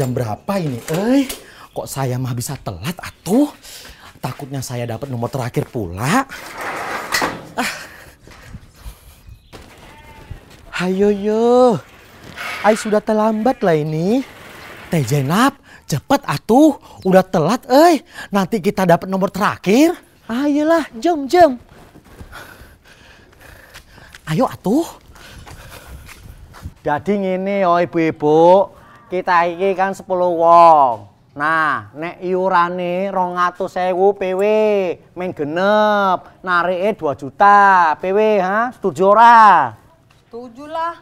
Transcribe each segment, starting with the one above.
Jam berapa ini? Eh, kok saya mah bisa telat atuh? Takutnya saya dapat nomor terakhir pula. Ah. Hayo yo. Ai sudah terlambat lah ini. Teh Jenap, cepet atuh. Udah telat, eh. Nanti kita dapat nomor terakhir. Ayolah, jom, jom. Ayo atuh. Jadi ngene ya ibu-ibu, kita iki kan 10 wong. Nah, nek iurane 200.000 PW, main genep, narike 2 juta PW, ha? Setuju ora? Setuju lah.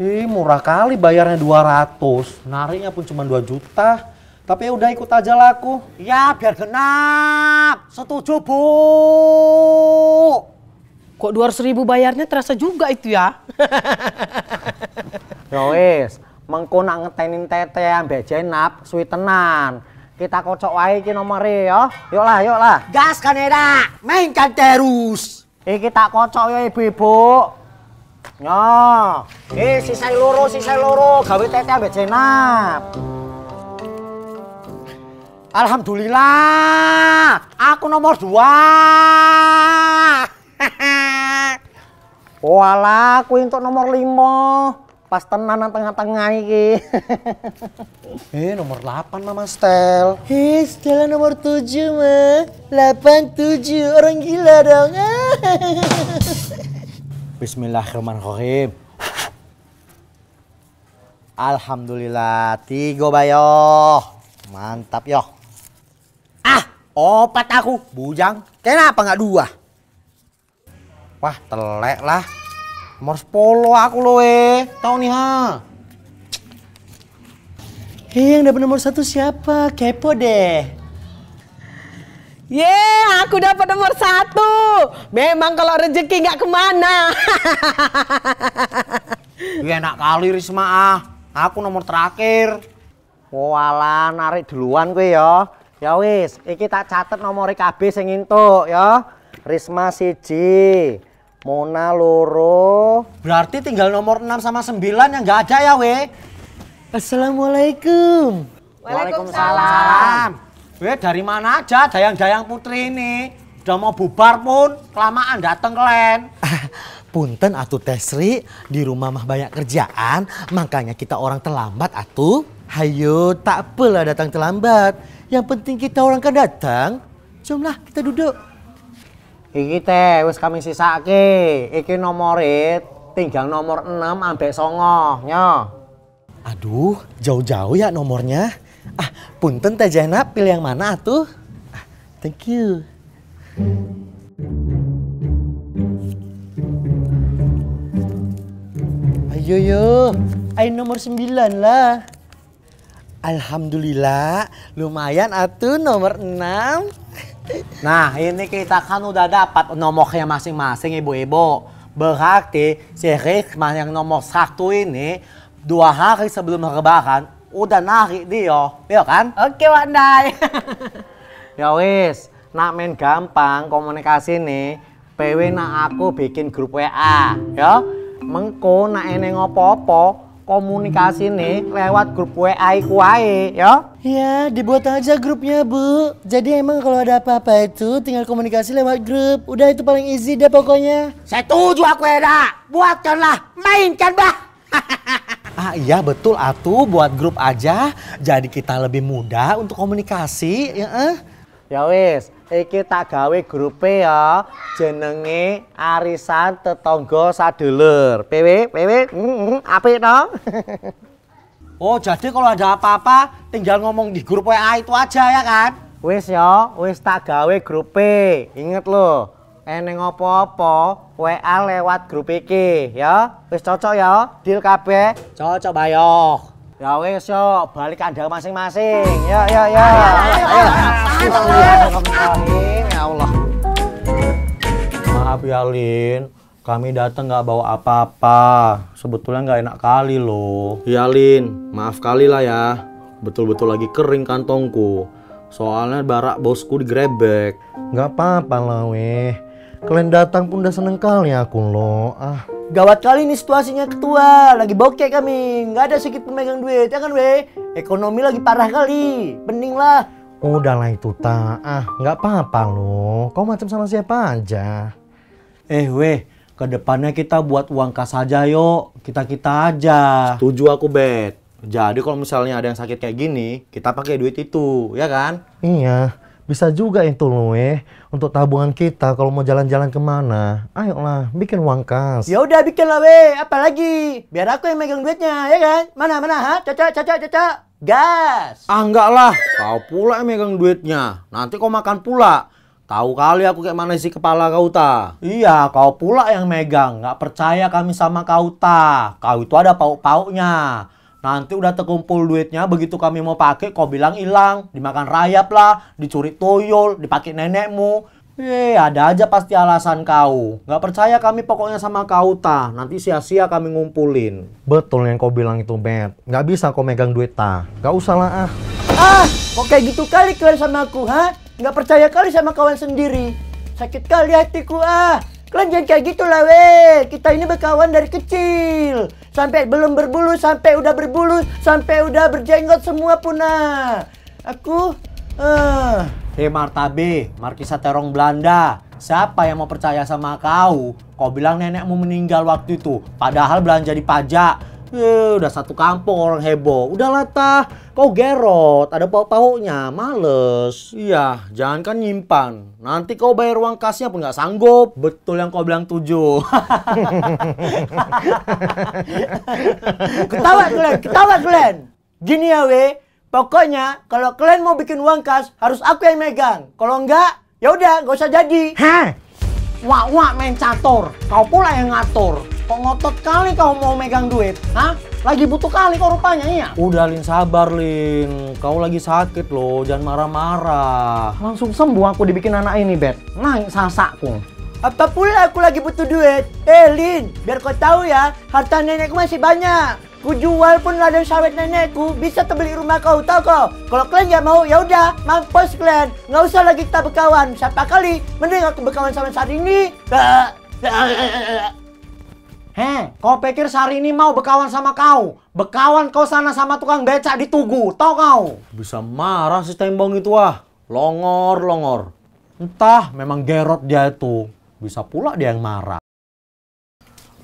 Ih, murah kali bayarnya 200. Nariknya pun cuma 2 juta. Tapi ya udah ikut aja lah aku. Ya, biar genap. Setuju, Bu. Kok 200 ribu bayarnya terasa juga itu ya? Ya wis, mengko nak ngetenin tete ambek Jenap suwi tenan. Kita kocok wae iki nomore ya. Yuk lah, yuk lah. Gas kan Eda, mainkan terus. Iki tak kocok ya ibu-ibu. Yo, eh sisai loro, sisai loro, gawe tete ambek Jenap. Alhamdulillah, aku nomor dua. Walah, aku untuk nomor lima. Pas tenan nang tengah-tengah iki. Eh, nomor 8 Mama Stel. Hei, Stella nomor 7 mah. 87, orang gila dong. Bismillahirrahmanirrahim. Alhamdulillah, tiga bayo. Mantap yo. Ah, opat aku, bujang. Kenapa nggak dua? Wah, telek lah. Nomor 10 aku loh eh. Tahu nih ha. Hei, yang dapat nomor satu siapa? Kepo deh. Ye, aku dapat nomor satu. Memang kalau rezeki nggak ke mana. Iya enak kali Risma ah. Aku nomor terakhir. Walah, narik duluan gue ya. Ya wis, iki tak catet nomor KB sing entuk ya. Risma siji, Mona loro. Berarti tinggal nomor 6 sama 9 yang nggak ada ya, we. Assalamualaikum. Waalaikumsalam. We dari mana aja dayang-dayang putri ini? Udah mau bubar pun, kelamaan dateng kalian. Punten atuh Tesri, di rumah mah banyak kerjaan, makanya kita orang terlambat atuh. Hayo, tak apalah datang terlambat. Yang penting kita orang kan datang. Jomlah kita duduk. Iki teh wis kami sisake. Iki nomore tinggal nomor 6 ambek songo, nyo. Aduh, jauh-jauh ya nomornya. Ah, punten Teh Zainab, pilih yang mana atuh? Ah, thank you. Ayo yo, ayo nomor 9 lah. Alhamdulillah, lumayan atuh nomor 6. Nah, ini kita kan udah dapat nomornya masing-masing ibu-ibu. Berarti si Rikman yang nomor satu ini dua hari sebelum lebaran udah narik dia, ya kan? Oke, Wak Ndai. Ya wis, nak main gampang komunikasi nih. PW nak aku bikin grup WA, ya. Mengko nak eneng apa-apa komunikasi nih lewat grup WA iku wae, ya. Ya, dibuat aja grupnya, Bu. Jadi emang kalau ada apa-apa itu tinggal komunikasi lewat grup. Udah itu paling easy deh pokoknya. Setuju aku Eda. Buatkanlah, mainkan bah. Ah iya betul atuh buat grup aja. Jadi kita lebih mudah untuk komunikasi, ya eh. Ya wis, iki tak gawe grup ya. Jenenge Arisan Tetangga Sadulur. PW, PW, mm, apik to? oh, jadi kalau ada apa-apa tinggal ngomong di grup WA itu aja ya kan? Wis ya, wis tak gawe grup Ingat lo, eneng apa-apa WA lewat grup iki ya. Wis cocok ya, deal kabeh. Cocok bayo. Ya wis yo, balik kandang masing-masing. Ya ya ya. Ayo. Ya Allah. Maaf ya Lin, kami datang nggak bawa apa-apa. Sebetulnya nggak enak kali loh. Ya Lin, maaf kali lah ya. Betul-betul lagi kering kantongku. Soalnya barak bosku digrebek. Nggak apa-apa lah weh. Kalian datang pun udah seneng kali aku loh. Ah, Gawat kali nih situasinya ketua, lagi bokeh kami, nggak ada sedikit pemegang duit, ya kan weh? Ekonomi lagi parah kali, pening lah. Udahlah itu tak, ah nggak apa-apa loh. Kau macam sama siapa aja. Eh weh, ke depannya kita buat uang kas aja yuk, kita-kita aja. Setuju aku, Bet. Jadi kalau misalnya ada yang sakit kayak gini, kita pakai duit itu, ya kan? Iya, bisa juga itu loh eh untuk tabungan kita kalau mau jalan-jalan ke mana. Ayolah, bikin uang kas. Ya udah bikin lah weh, apalagi biar aku yang megang duitnya, ya kan? Mana mana ha? Caca caca caca. Gas. Ah enggak lah, kau pula yang megang duitnya. Nanti kau makan pula. Tahu kali aku kayak mana isi kepala kau ta. Iya, kau pula yang megang. Nggak percaya kami sama kau ta. Kau itu ada pauk-pauknya. Nanti udah terkumpul duitnya, begitu kami mau pakai, kau bilang hilang, dimakan rayap lah, dicuri tuyul, dipakai nenekmu. Eh, ada aja pasti alasan kau. Nggak percaya kami pokoknya sama kau ta. Nanti sia-sia kami ngumpulin. Betul yang kau bilang itu, Bet. Nggak bisa kau megang duit ta. Nggak usah lah ah. Ah, kok kayak gitu kali kalian sama aku, ha? Nggak percaya kali sama kawan sendiri. Sakit kali hatiku, ah. Kalian jangan kayak gitu lah, weh. Kita ini berkawan dari kecil. Sampai belum berbulu, sampai udah berbulu, sampai udah berjenggot semua punah. Aku, eh... Hei Martabe, Markisa Terong Belanda. Siapa yang mau percaya sama kau? Kau bilang nenekmu meninggal waktu itu, padahal belanja di pajak. Eh, udah satu kampung orang heboh. Udah lah tah, kau gerot, ada pauk-pauknya, males. Iya, jangan kan nyimpan. Nanti kau bayar uang kasnya pun nggak sanggup. Betul yang kau bilang tujuh. ketawa kalian, ketawa kalian. Gini ya we, pokoknya kalau kalian mau bikin uang kas harus aku yang megang. Kalau enggak, ya udah nggak usah jadi. Hah? Wah wah main catur, kau pula yang ngatur. Kok ngotot kali kau mau megang duit? Hah? Lagi butuh kali kau rupanya iya. Udah Lin sabar Lin, kau lagi sakit loh, jangan marah-marah. Langsung sembuh aku dibikin anak ini, Bet. Naik sasakku. Apa pula aku lagi butuh duit? Eh Lin, biar kau tahu ya, harta nenekku masih banyak. Ku jual pun ladang sawit nenekku bisa terbeli rumah kau, tahu kau? Kalau kalian nggak mau, ya udah, mampus kalian. Nggak usah lagi kita berkawan. Siapa kali? Mending aku berkawan sama Sarini. Heh, kau pikir Sarini mau berkawan sama kau? Berkawan kau sana sama tukang becak di Tugu, tau kau? Bisa marah si tembong itu ah. Longor, longor. Entah, memang gerot dia itu. Bisa pula dia yang marah.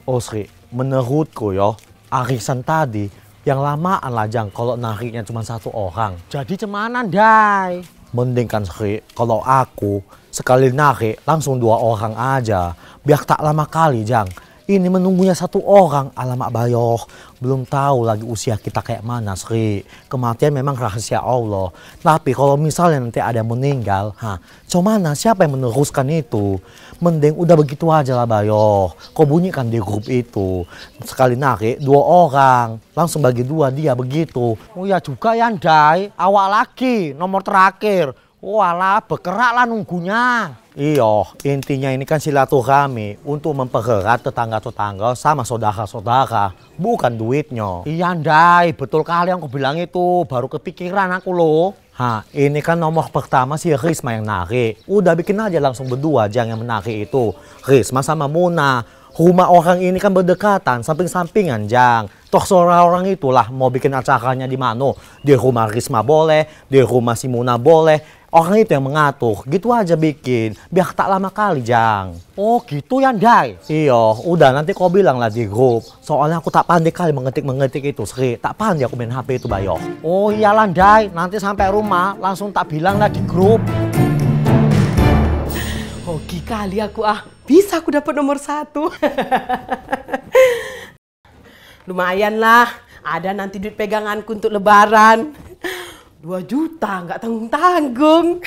Oh Sri, menurutku yo, arisan tadi yang lamaan lah Jang kalau nariknya cuma satu orang. Jadi cemana, Dai? Mending kan Sri, kalau aku sekali narik langsung dua orang aja. Biar tak lama kali Jang. Ini menunggunya satu orang, alamak bayoh. Belum tahu lagi usia kita kayak mana, Sri. Kematian memang rahasia Allah. Tapi kalau misalnya nanti ada yang meninggal, ha, mana siapa yang meneruskan itu? Mending udah begitu aja lah, bayoh. Kau bunyikan di grup itu. Sekali narik, dua orang. Langsung bagi dua dia begitu. Oh ya juga ya, Dai. Awak lagi, nomor terakhir. Walah, bergerak lah nunggunya. Iya, intinya ini kan silaturahmi untuk mempererat tetangga-tetangga sama saudara-saudara, bukan duitnya. Iya, Ndai, betul kali yang aku bilang itu, baru kepikiran aku loh. Ha, ini kan nomor pertama si Risma yang narik. Udah bikin aja langsung berdua jangan yang menarik itu. Risma sama Muna. Rumah orang ini kan berdekatan, samping-sampingan, Jang. Toh seorang orang itulah mau bikin acaranya di mana. Di rumah Risma boleh, di rumah si Muna boleh. Orang itu yang mengatur, gitu aja bikin. Biar tak lama kali, Jang. Oh gitu ya, Dai? Iya, udah nanti kau bilang lah di grup. Soalnya aku tak pandai kali mengetik-mengetik itu, Sri. Tak pandai aku main HP itu, Bayo. Oh iyalah, Dai. Nanti sampai rumah langsung tak bilang lah di grup. Hoki kali aku ah. Bisa aku dapat nomor satu. Lumayan lah. Ada nanti duit peganganku untuk lebaran. Dua juta nggak tanggung-tanggung.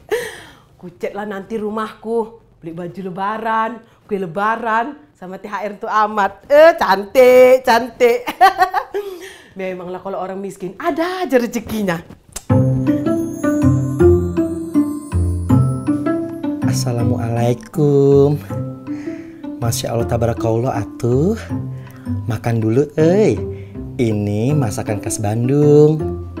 Kucet lah nanti rumahku. Beli baju lebaran, kue lebaran, sama THR untuk amat. Eh, cantik, cantik. Memanglah kalau orang miskin ada aja rezekinya. Assalamualaikum. Masya Allah tabarakallah atuh. Makan dulu, eh. Ini masakan khas Bandung.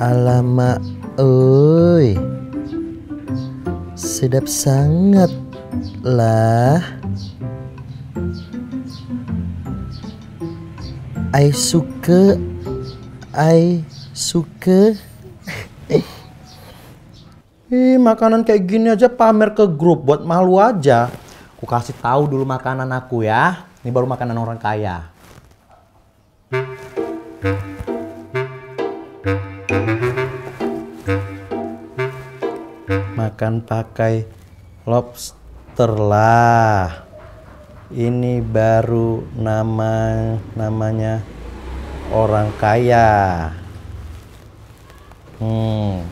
Alamak, oi. Sedap sangat lah. I suka, I suka. Ih, makanan kayak gini aja pamer ke grup buat malu aja. Ku kasih tahu dulu makanan aku ya. Ini baru makanan orang kaya. Makan pakai lobster lah. Ini baru nama namanya orang kaya. Hmm,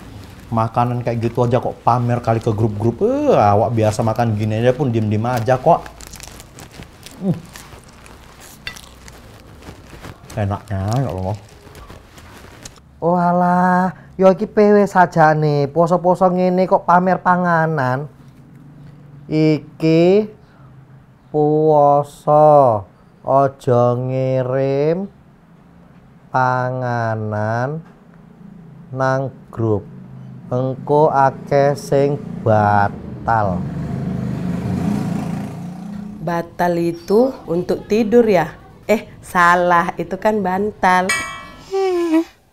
makanan kayak gitu aja kok pamer kali ke grup-grup. Eh, awak biasa makan gini aja pun diem-diem aja kok. Hmm. Enaknya ya Allah. Oh alah, yo iki saja nih. Poso-poso ngene kok pamer panganan. Iki puasa ojo ngirim panganan nang grup. Engko akeh sing batal. Batal itu untuk tidur ya? Eh, salah. Itu kan bantal.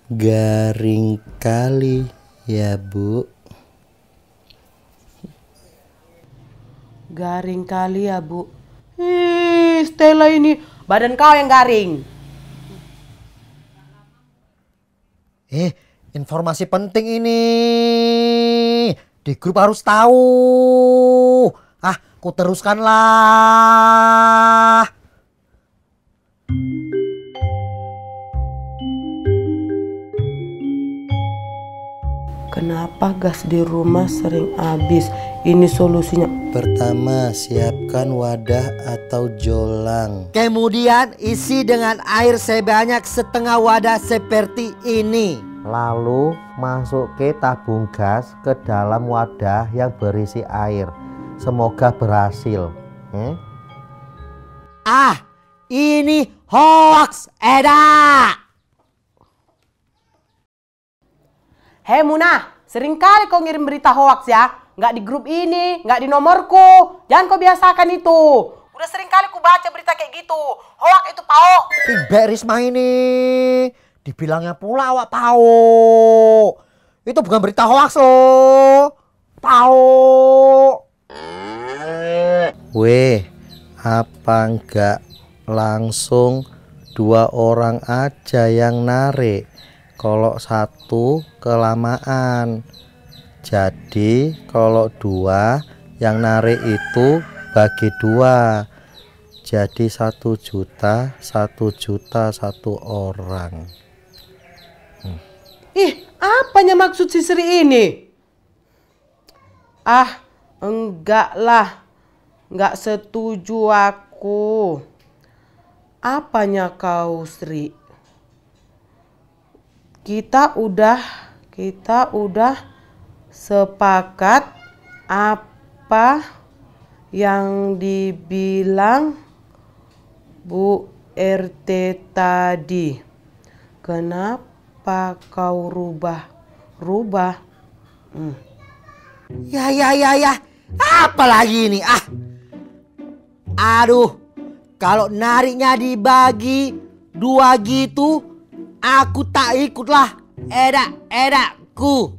Garing kali ya bu Garing kali ya, Bu. Ih, Stella ini. Badan kau yang garing. Eh, informasi penting ini. Di grup harus tahu. Ah, ku teruskanlah. Kenapa gas di rumah sering habis? Ini solusinya. pertama siapkan wadah atau jolang Kemudian isi dengan air sebanyak setengah wadah seperti ini. Lalu masuk ke tabung gas ke dalam wadah yang berisi air. Semoga berhasil. Eh? Ah, ini hoax, Eda. Hei Muna, sering kali kau ngirim berita hoax ya. Nggak di grup ini, nggak di nomorku. Jangan kau biasakan itu. Udah sering kali ku baca berita kayak gitu. Hoax itu pao. Mbak Risma ini dibilangnya pula awak tahu. Itu bukan berita hoax loh. Tahu. weh apa enggak langsung dua orang aja yang narik kalau satu kelamaan jadi kalau dua yang narik itu bagi dua jadi satu juta satu juta satu orang Ih, apanya maksud si Sri ini? Ah, enggak lah. Enggak setuju aku. Apanya kau, Sri? Kita udah, kita udah sepakat apa yang dibilang Bu RT tadi. Kenapa kau rubah-rubah? Ya ya ya ya. Apa lagi ini? Ah. Aduh. Kalau nariknya dibagi dua gitu, aku tak ikutlah. Eda, edaku.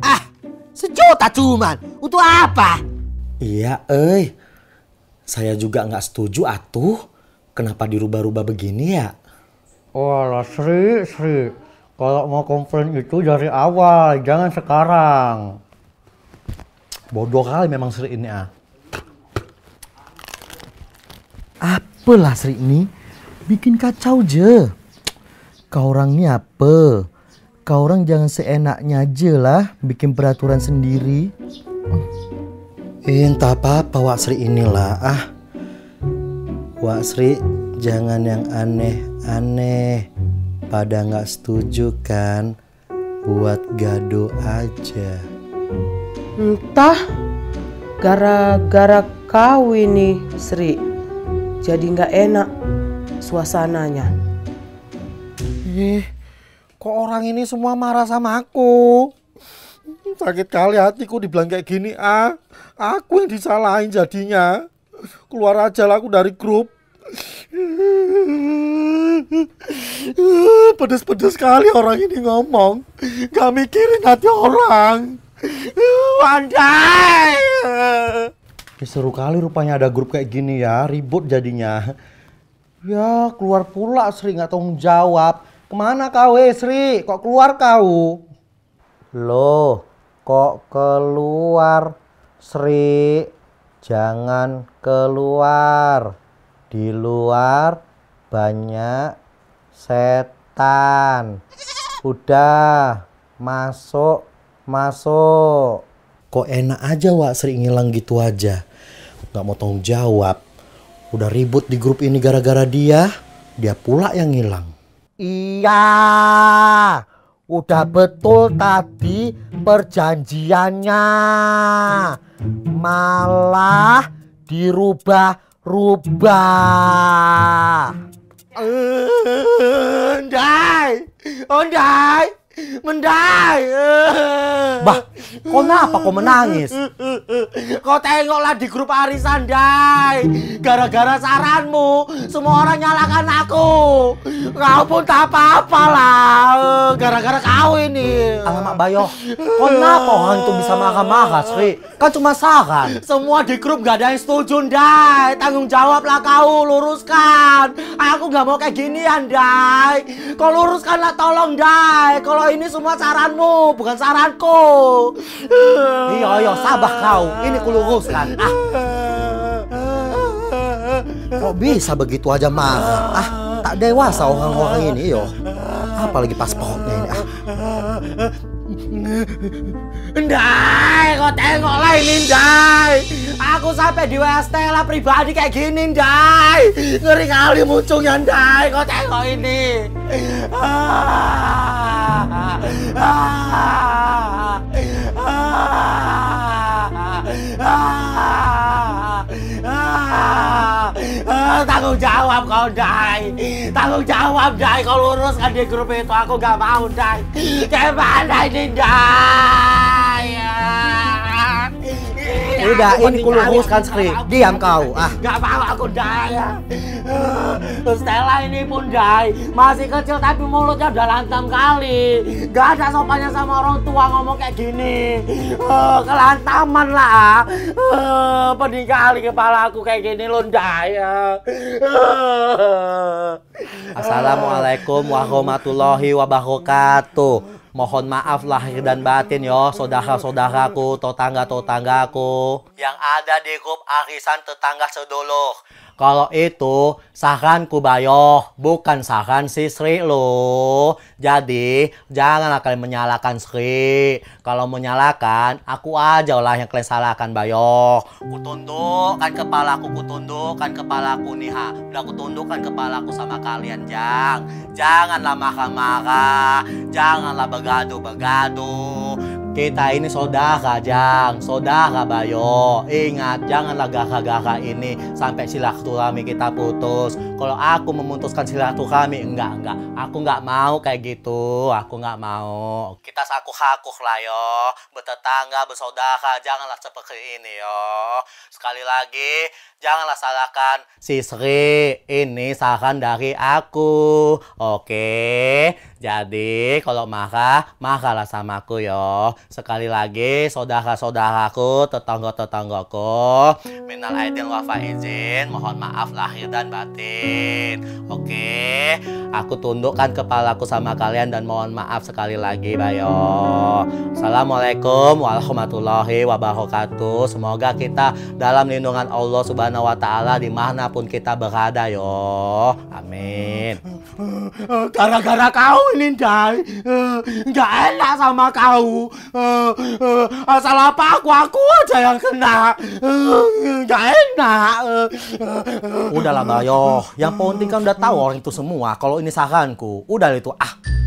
Ah, sejuta cuman. Untuk apa? Iya, eh. Saya juga nggak setuju atuh. Kenapa dirubah-rubah begini ya? Walah, Sri, Sri. Kalau mau komplain itu dari awal, jangan sekarang. Bodoh kali memang Sri ini ah. apalah Sri ini bikin kacau je kau orang ini apa kau orang jangan seenaknya aja lah bikin peraturan sendiri Eh, entah apa-apa Wak Sri inilah ah. Wak Sri jangan yang aneh-aneh. Pada nggak setuju kan? Buat gado aja. Entah gara-gara kau ini Sri jadi nggak enak suasananya. Ih, kok orang ini semua marah sama aku? Sakit kali hatiku dibilang kayak gini ah. Aku yang disalahin jadinya. Keluar aja lah aku dari grup. pedes-pedes sekali orang ini ngomong. Gak mikirin hati orang. Pandai. Seru kali rupanya ada grup kayak gini ya, ribut jadinya. Ya keluar pula Sri nggak tanggung jawab. Ke mana kau eh Sri? Kok keluar kau? Loh, kok keluar? Sri, jangan keluar. Di luar banyak setan. Udah, masuk, masuk. Kok enak aja Wak Sri ngilang gitu aja. Nggak mau tanggung jawab. Udah ribut di grup ini gara-gara dia, dia pula yang ngilang. Iya, udah betul tadi perjanjiannya. Malah dirubah-rubah. Ondai, ondai, mendai. Bah, kok kenapa kau menangis? Kau tengoklah di grup arisan, Dai. Gara-gara saranmu, semua orang nyalakan aku. Kau pun tak apa-apa lah. Gara-gara kau ini. Alamak Bayo, kok kenapa orang itu bisa marah-marah, Sri? Kan cuma saran. Semua di grup gak ada yang setuju, Dai. Tanggung jawablah kau, luruskan. Aku gak mau kayak ginian, Dai. Kau luruskanlah tolong, Dai. Kalau ini semua saranmu, bukan saranku. Iya, iya, sabar kau. Ini kuluruskan. Ah, Kok bisa begitu aja marah? Ah, tak dewasa orang-orang ini yo. Apalagi pasportnya ini. Ah, Ndai, kau tengoklah ini, Ndai. Aku sampai di WA Stella pribadi kayak gini, Ndai. Ngeri kali munculnya, Ndai. Kau tengok ini. Ah, tanggung jawab kau, Ndai. Tanggung jawab, Ndai. Kau luruskan di grup itu. Aku gak mau, Ndai. Gimana ini, Ndai? Udah, ini kuluruskan, Sri. Diam kau. Ah. Gak mau aku Dai. Stella ini pun Dai. Masih kecil tapi mulutnya udah lantam kali. Gak ada sopannya sama orang tua ngomong kayak gini. Eh, kelantaman lah. Eh, Pedih kali kepala aku kayak gini loh Dai. Assalamualaikum warahmatullahi wabarakatuh. Mohon maaf lahir dan batin yo, saudara-saudaraku, tetangga-tetanggaku yang ada di grup arisan tetangga sedulur. Kalau itu saranku Bayo, bukan saran si Sri lo. Jadi janganlah kalian menyalahkan Sri. Kalau menyalahkan, aku aja lah yang kalian salahkan Bayo. Kutundukkan kepalaku, kutundukkan kepalaku nih ha. Udah kutundukkan kepalaku sama kalian Jang. Janganlah marah-marah, janganlah begaduh-begaduh. Kita ini saudara, Jang. Saudara, Bayo. Ingat, janganlah gagah-gagah ini sampai silaturahmi kita putus. Kalau aku memutuskan silaturahmi, enggak, enggak. Aku enggak mau kayak gitu. Aku enggak mau. Kita sakuh-hakuh lah, yo. Bertetangga, bersaudara. Janganlah seperti ini, yo. Sekali lagi, janganlah salahkan si Sri. Ini saran dari aku. Oke. Jadi, kalau marah, marahlah sama aku, yo. Sekali lagi, saudara-saudaraku, tetangga-tetanggaku, minal aidin wa faizin, mohon maaf lahir dan batin. Oke, aku tundukkan kepalaku sama kalian dan mohon maaf sekali lagi, Bayo. Assalamualaikum warahmatullahi wabarakatuh. Semoga kita dalam lindungan Allah Subhanahu wa Ta'ala di mana pun kita berada, yo. Amin. Gara-gara kau ini, Dai. Eh, Nggak enak sama kau. Eh, eh, Asal apa aku, aku aja yang kena. Eh, Nggak enak. Eh, eh, Udahlah Bayo, yang penting kan udah tahu orang itu semua. Kalau ini saranku, udah itu ah.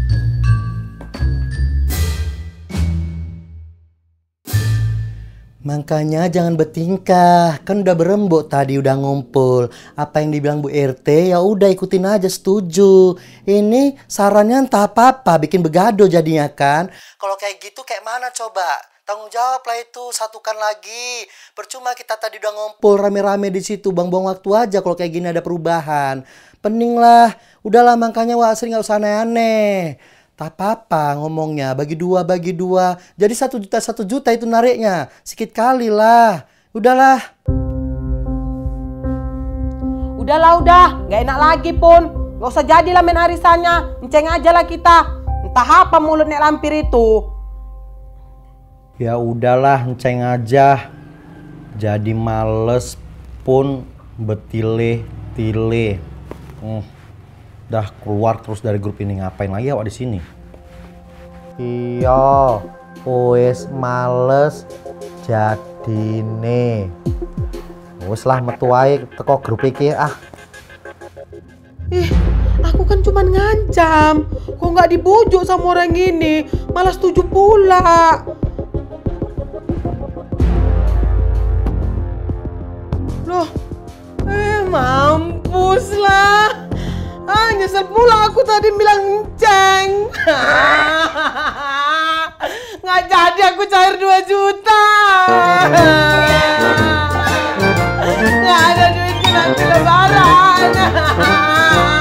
Makanya jangan bertingkah, kan udah berembuk tadi udah ngumpul. Apa yang dibilang Bu RT ya udah ikutin aja setuju. Ini sarannya entah apa-apa bikin begado jadinya kan. Kalau kayak gitu kayak mana coba? Tanggung jawab lah itu, satukan lagi. Percuma kita tadi udah ngumpul rame-rame di situ, buang-buang waktu aja kalau kayak gini ada perubahan. Pening lah, Udahlah makanya Wak Asri nggak usah aneh-aneh. Tak apa-apa ngomongnya, bagi dua, bagi dua. Jadi satu juta, satu juta itu nariknya. Sikit kali lah. Udahlah. Udahlah udah, nggak enak lagi pun. Nggak usah jadilah main arisannya, enceng aja lah kita. Entah apa mulut nek lampir itu. Ya udahlah, enceng aja. Jadi males pun betile-tile. Hmm. Dah keluar terus dari grup ini ngapain lagi awak di sini? Iya, wis males jadine. Wis lah metu wae teko grup iki ah. Ih, aku kan cuman ngancam. Kok nggak dibujuk sama orang ini? Malah setuju pula. Loh, eh mampus lah. Ah, nyesel pula aku tadi bilang ceng. Nggak jadi aku cair 2 juta. Nggak ada duitnya nanti lebaran.